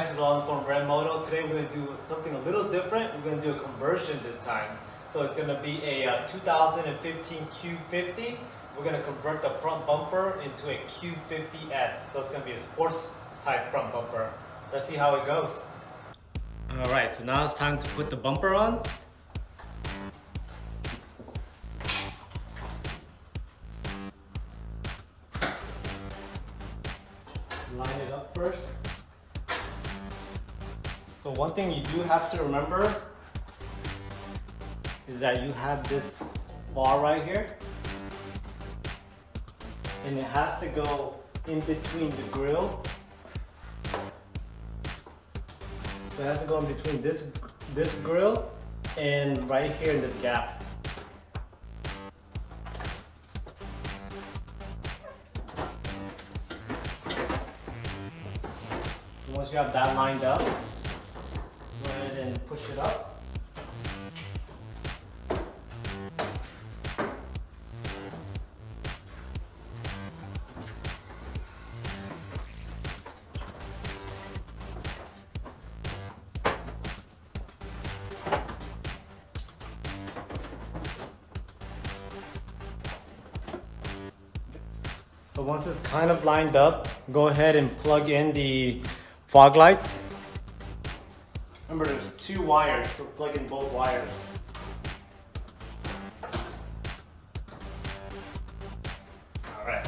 guys, it's Alan from ReveMoto. Today we're gonna do something a little different. We're gonna do a conversion this time. So it's gonna be a uh, 2015 Q50. We're gonna convert the front bumper into a Q50S. So it's gonna be a sports type front bumper. Let's see how it goes. All right, so now it's time to put the bumper on. Line it up first. So one thing you do have to remember is that you have this bar right here and it has to go in between the grill. So it has to go in between this this grill and right here in this gap. So once you have that lined up, and push it up. So once it's kind of lined up, go ahead and plug in the fog lights. Remember there's two wires, so plug in both wires. Alright.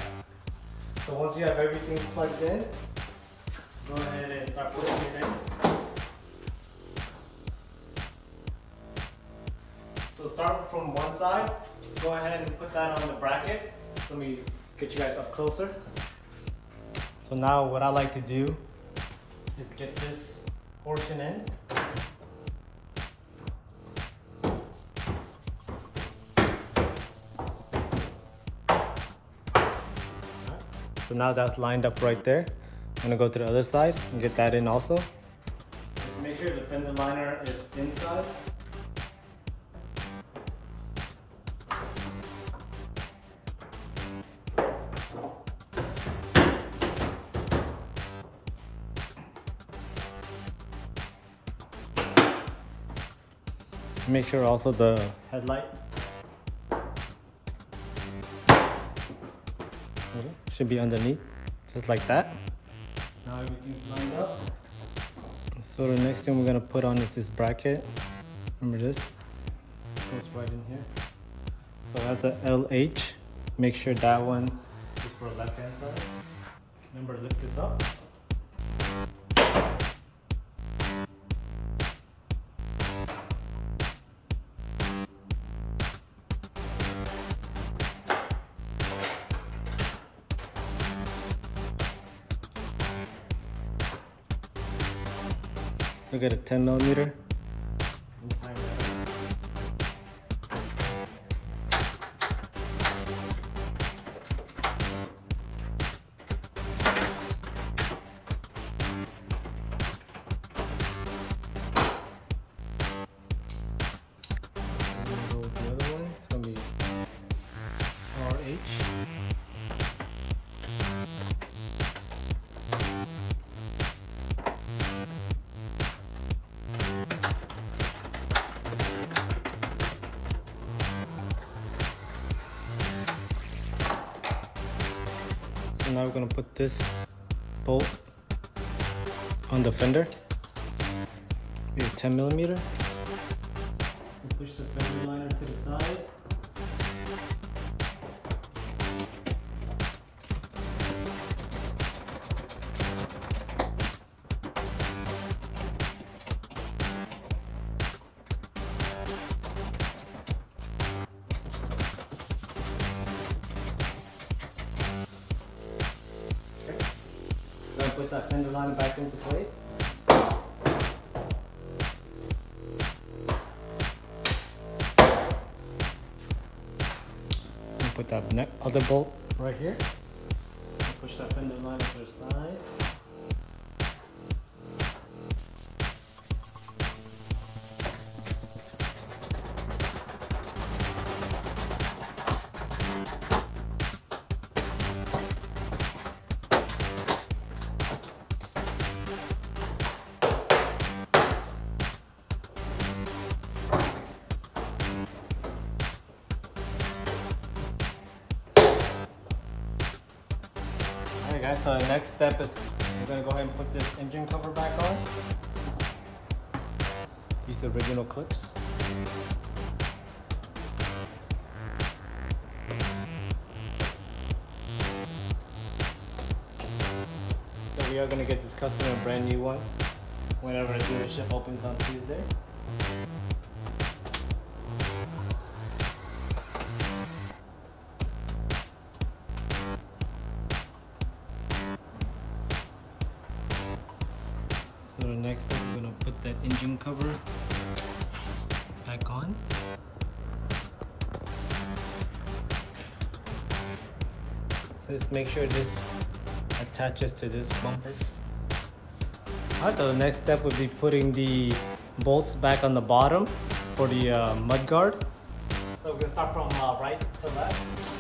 So once you have everything plugged in, go ahead and start putting it in. So start from one side, go ahead and put that on the bracket. Let me get you guys up closer. So now what I like to do is get this portion in. So now that's lined up right there. I'm gonna go to the other side and get that in also. Just make sure the fender liner is inside. Make sure also the headlight should be underneath, just like that. Now everything's lined up. So the next thing we're gonna put on is this bracket. Remember this? Goes right in here. So that's a LH. Make sure that one is for the left hand side. Remember lift this up. So get a 10 millimeter. Now we're gonna put this bolt on the fender. Maybe 10 millimeter. And push the fender liner to the side. Put that fender liner back into place. Put that other bolt right here. Push that fender liner to the side. Guys, so the next step is we're gonna go ahead and put this engine cover back on. Use the original clips. So we are gonna get this customer a brand new one whenever the dealership opens on Tuesday. Next we're gonna put that engine cover back on. So just make sure this attaches to this bumper. Alright, so the next step would be putting the bolts back on the bottom for the uh, mud guard. So we're gonna start from uh, right to left.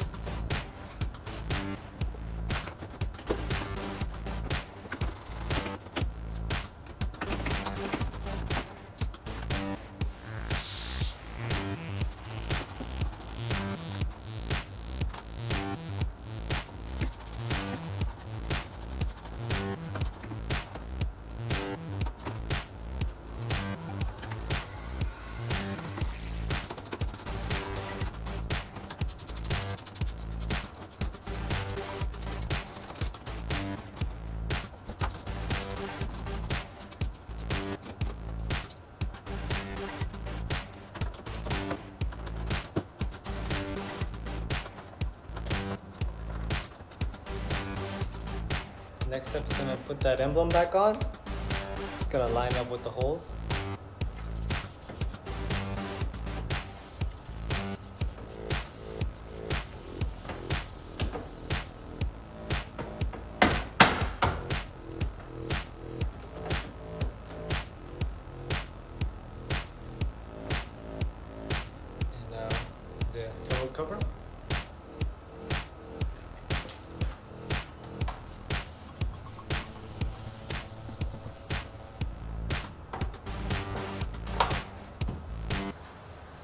Next step is gonna put that emblem back on. It's gonna line up with the holes.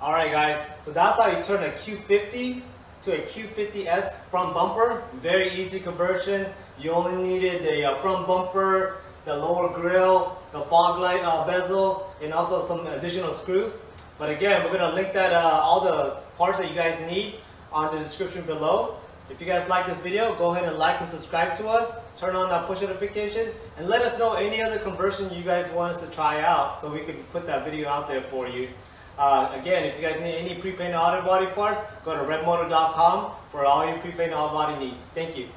Alright guys, so that's how you turn a Q50 to a Q50S front bumper. Very easy conversion. You only needed the uh, front bumper, the lower grille, the fog light uh, bezel, and also some additional screws. But again, we're going to link that uh, all the parts that you guys need on the description below. If you guys like this video, go ahead and like and subscribe to us. Turn on that push notification and let us know any other conversion you guys want us to try out so we can put that video out there for you. Uh, again, if you guys need any pre-painted auto body parts, go to revemoto.com for all your pre-painted auto body needs. Thank you.